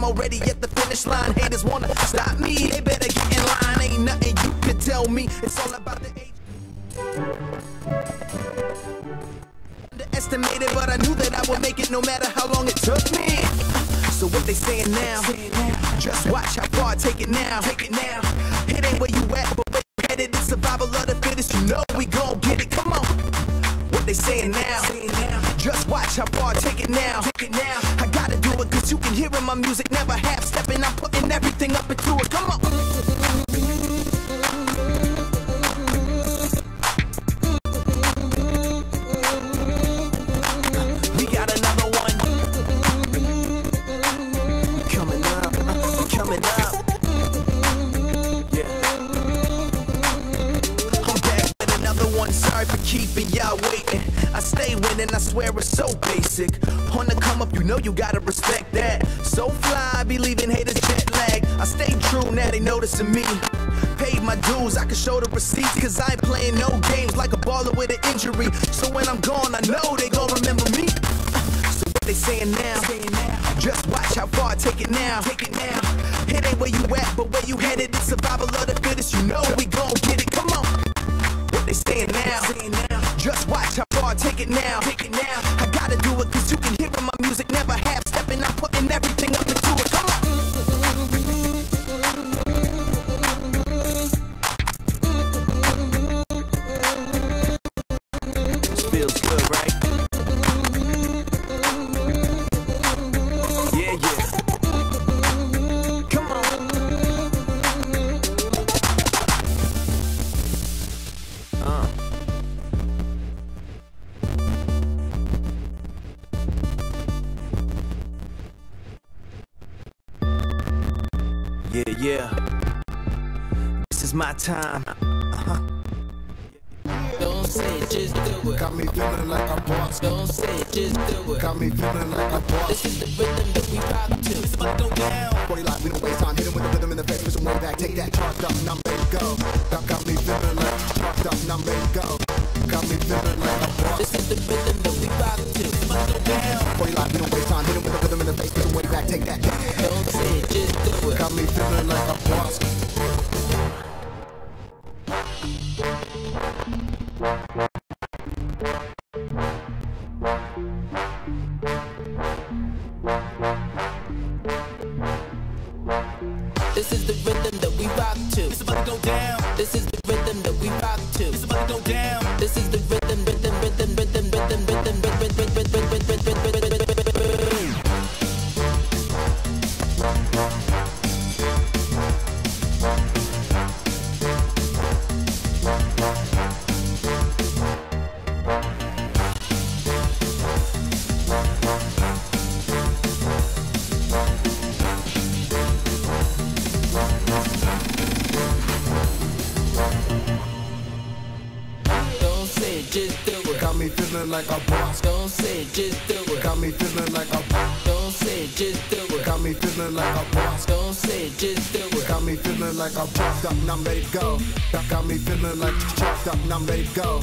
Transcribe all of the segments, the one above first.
I'm already at the finish line. Haters wanna stop me. They better get in line. Ain't nothing you can tell me it's all about the age. Underestimated, but I knew that I would make it no matter how long it took me. So what they saying now? Just watch how far I take it now. Take it now. It ain't where you at, but where you headed. It's survival of the fittest. You know we gon' get it. Come on. What they saying now? Just watch how far I take it now. Take it now. You can hear in my music. Never half stepping. I'm putting everything up winning, I swear it's so basic. On the come up, you know you gotta respect that. So fly, be leaving haters jet lag. I stay true, now they noticing me. Paid my dues, I can show the receipts, cause I ain't playing no games like a baller with an injury. So when I'm gone, I know they gon' remember me. So what they saying now? Just watch how far I take it now. Take it now. It ain't where you at, but where you headed. It's survival of the fittest. You know we gon' get it. Come on. What they saying now? Just watch how take it now. Take it now. I gotta do it cause you can hear my time. Uh-huh. Don't say it, just do it. Got me feeling like a boss. Don't say it, just do it. Got me feeling like a boss. This is the rhythm that we rock to. It's about to go down. 40 like we don't waste time. Hit him with the rhythm in the face. Push him way back. Take that charged up and I'm ready to go. Got, got me feeling like charged up and I'm ready to go. Got me feeling like a boss. This is the rhythm that we rock to. It's about to go down. 40 like we don't waste time. Hit him with the rhythm in the face. Push him way back. Take that. Don't say it, just do it. Got me feeling like a boss. Just do it. Got me feeling like I'm charged up and I'm ready to go. Got, got me feeling like charged up and I'm ready to go.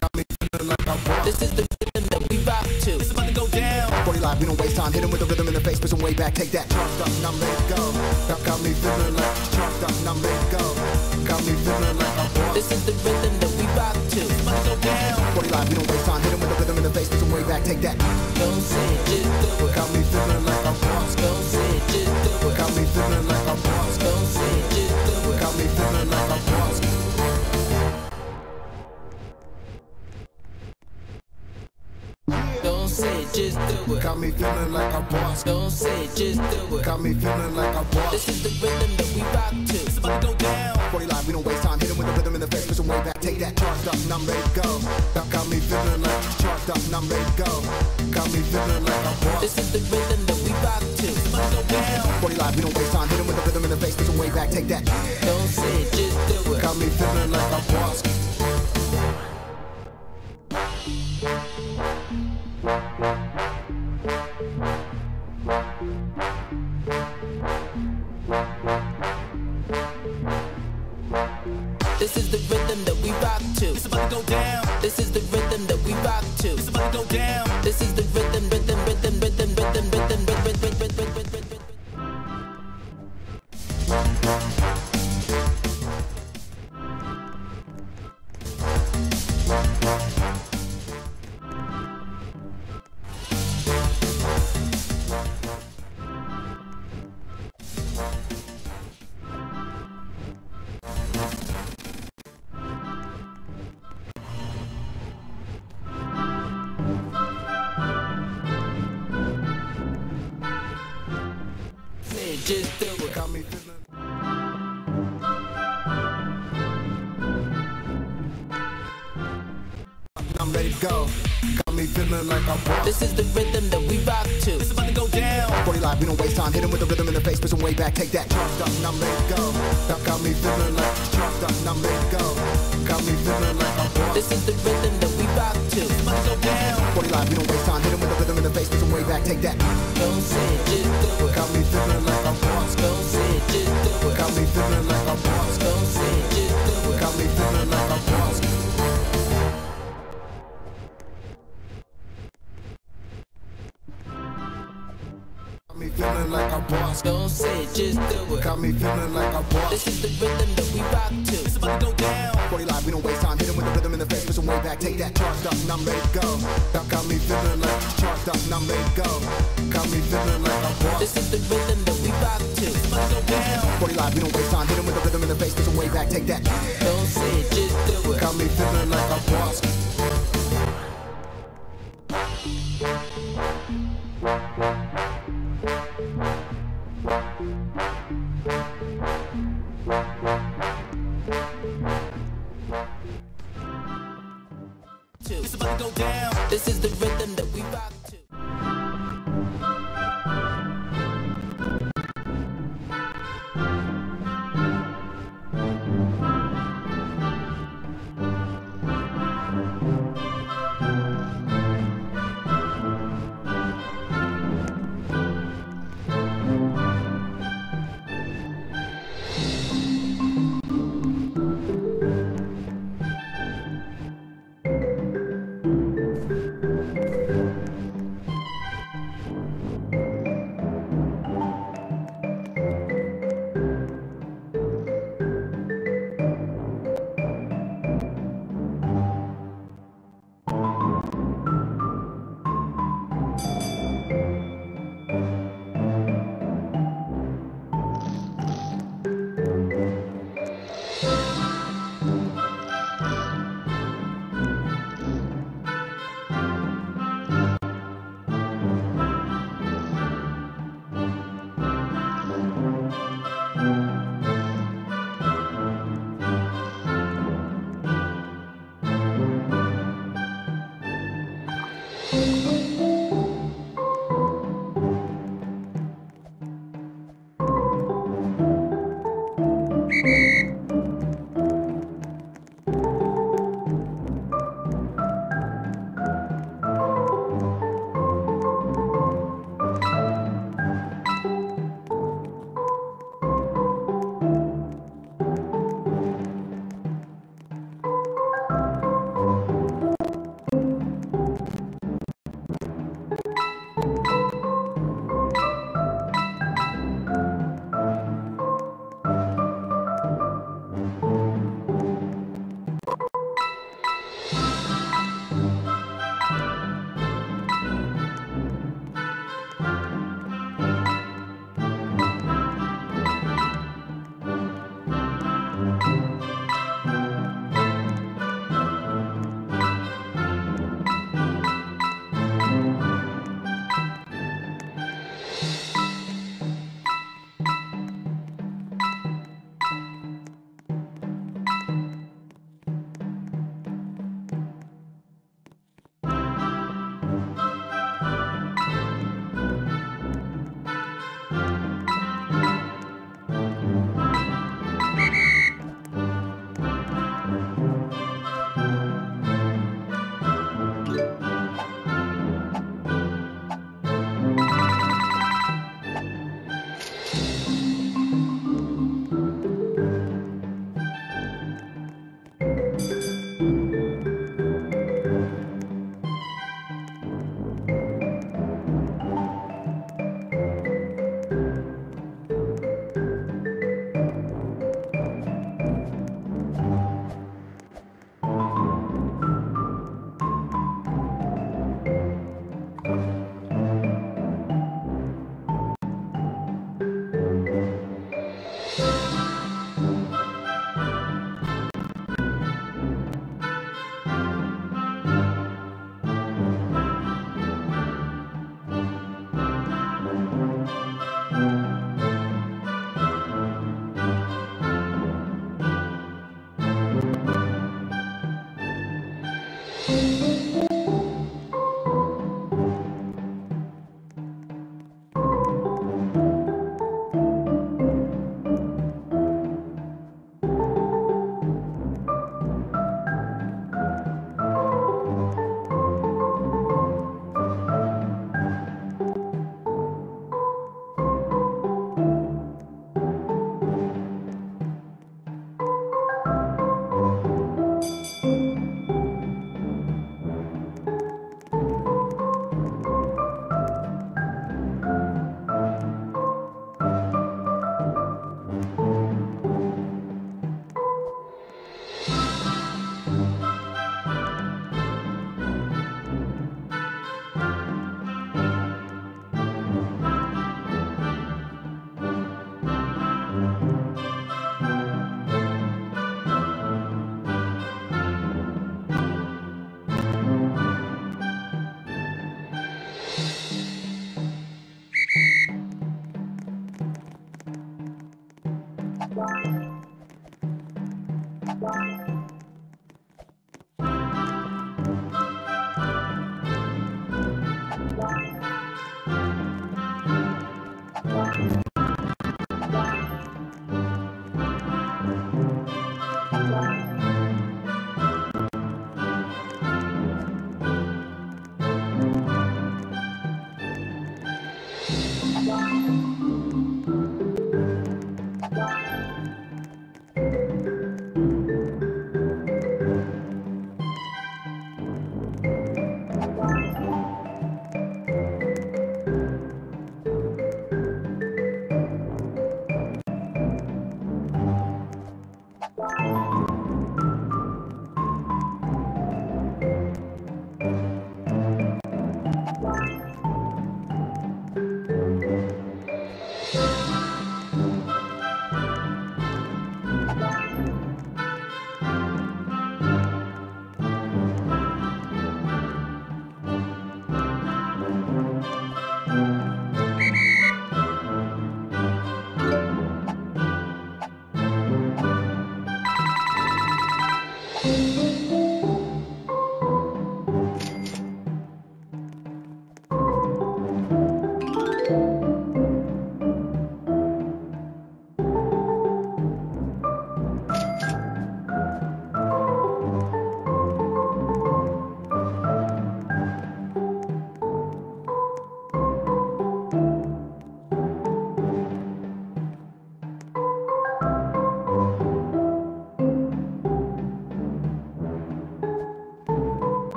Got me feeling like I'm boss. This is the rhythm that we rock to. It's about to go down. 40 live, we don't waste time. Hit him with the rhythm in the face, push him way back. Take that charged up and I'm ready to go. Got, got me feeling like charged up and I'm ready to go. Got me feeling like I'm boss. This is the rhythm that we rock to. It's about to go down. 40 live, we don't waste time. Hit him with the rhythm in the face, push him way back. Take that. Don't say it, just say it, just do it. Got me feeling like I'm boss. Don't say it, just do it. Got me feeling like I'm boss. This is the rhythm that we rock to. To go down. 40 live, we don't waste time. Hit him with the rhythm in the face, push him way back. Take that charged up and I'm ready to go. Got, got me feeling like charged up and I'm ready to go. Got me feeling like I'm boss. This is the rhythm that we rock to. To go down. 40 live, we don't waste time. Hit him with the rhythm in the face, push him way back. Take that. Don't say it, just do it. Got me feeling like I'm boss. This is the rhythm that we rock to. It's about to go down. This is the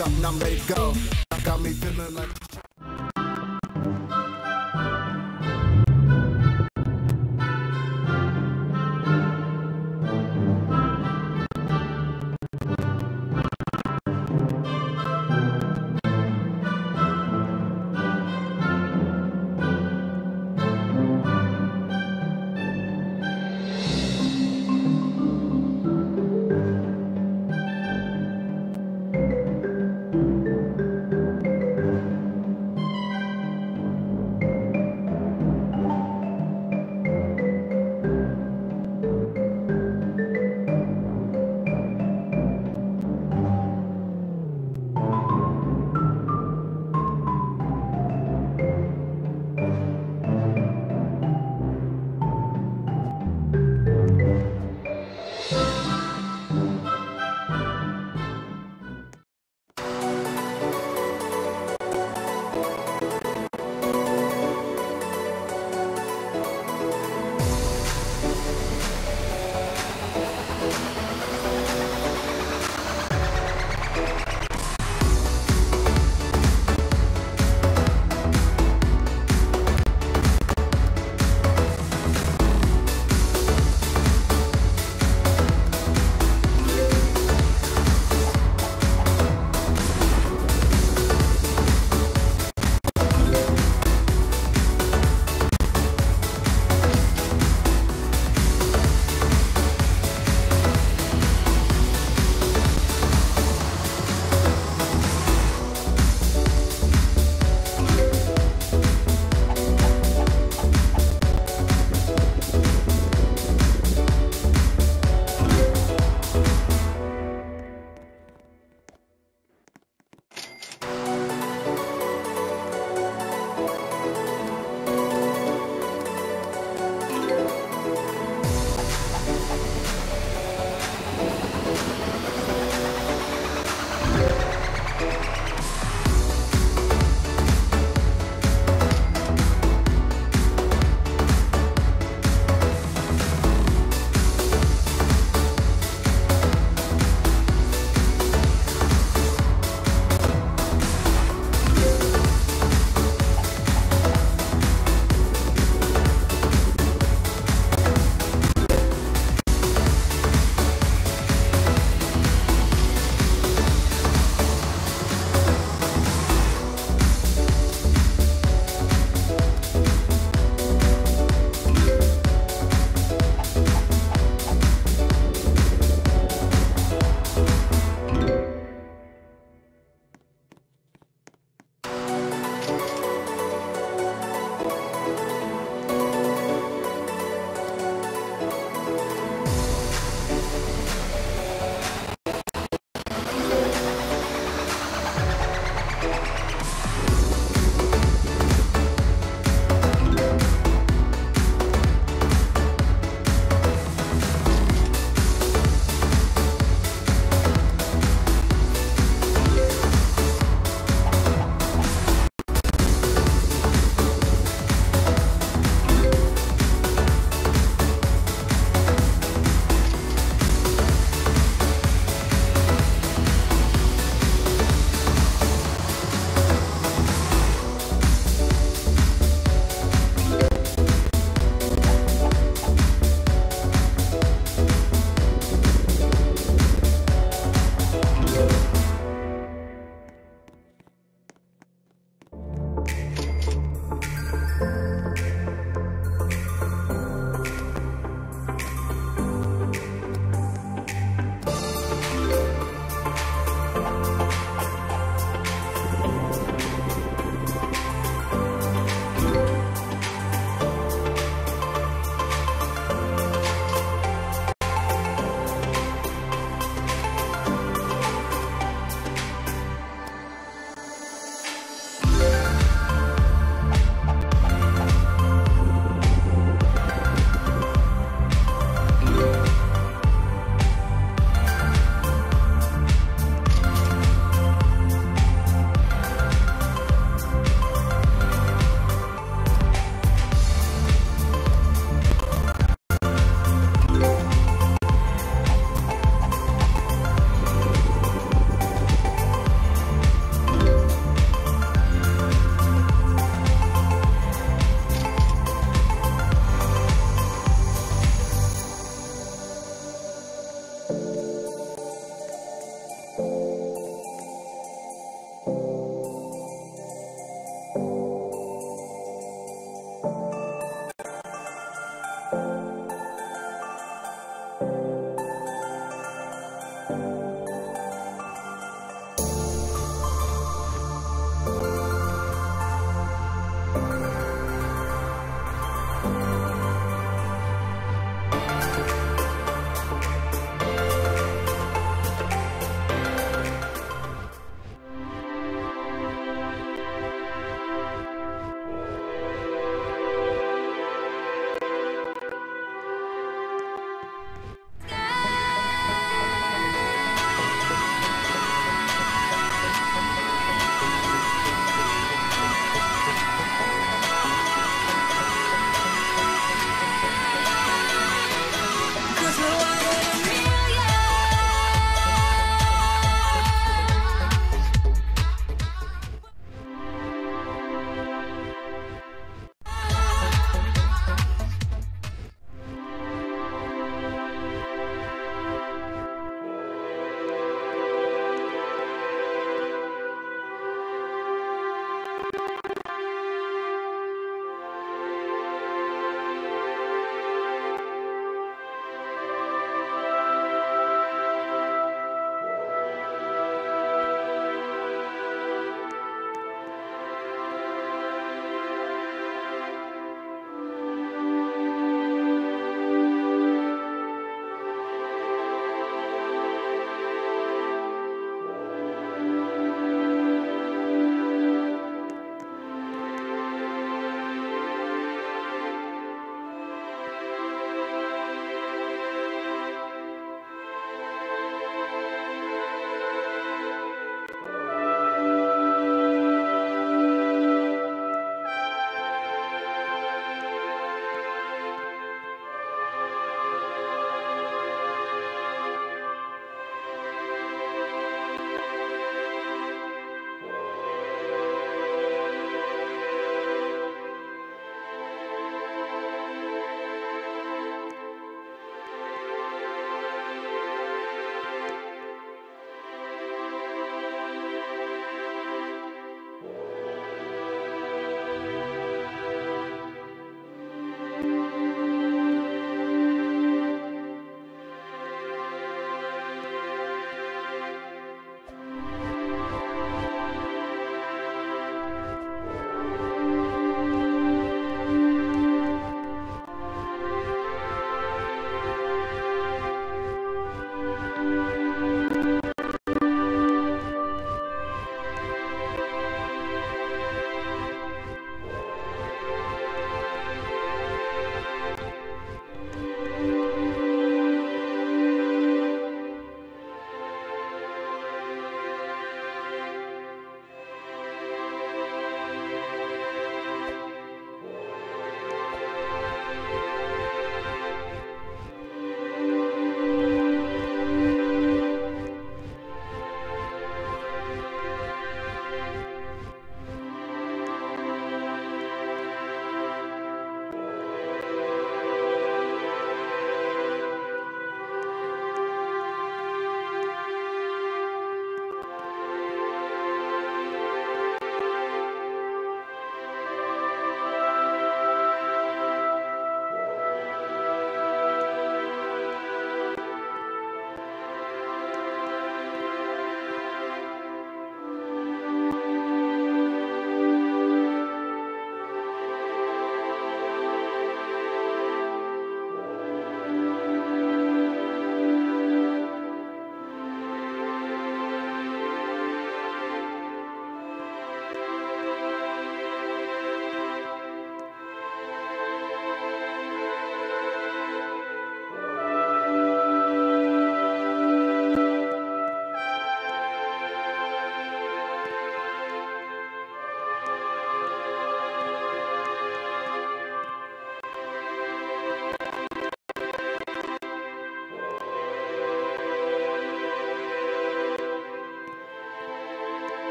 Up, now let go.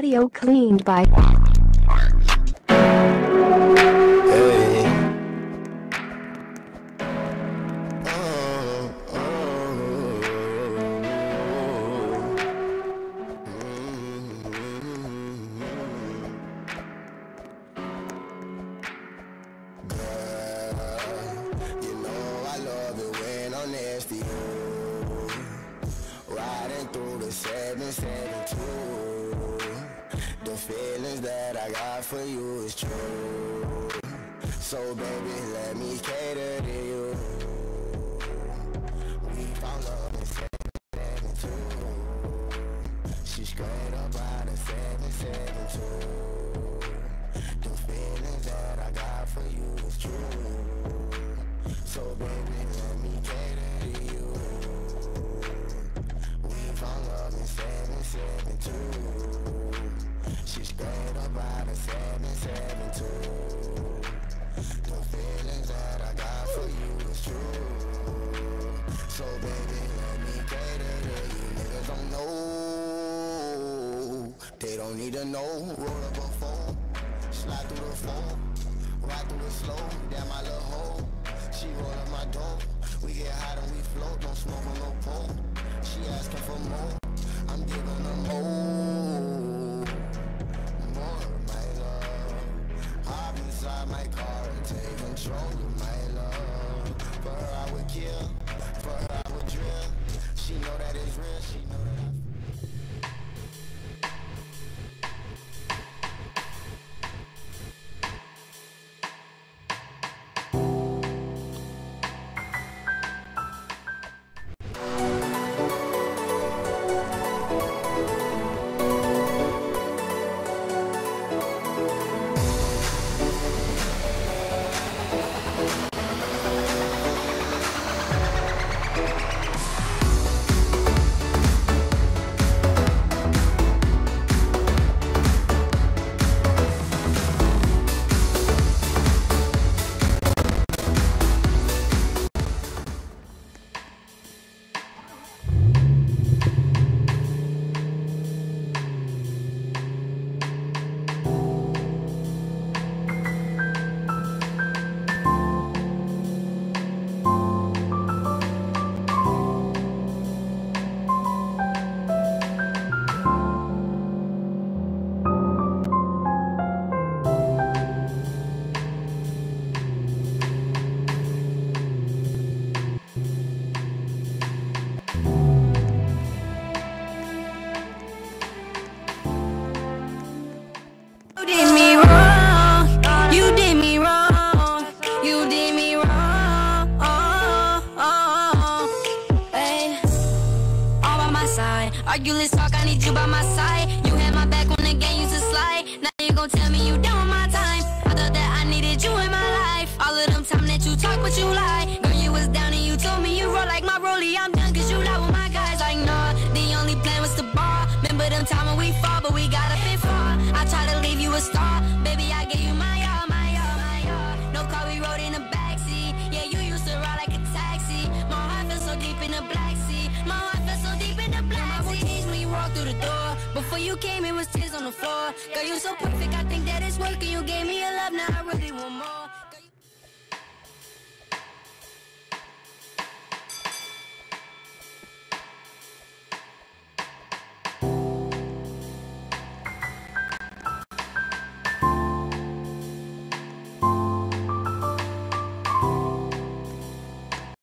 Audio cleaned by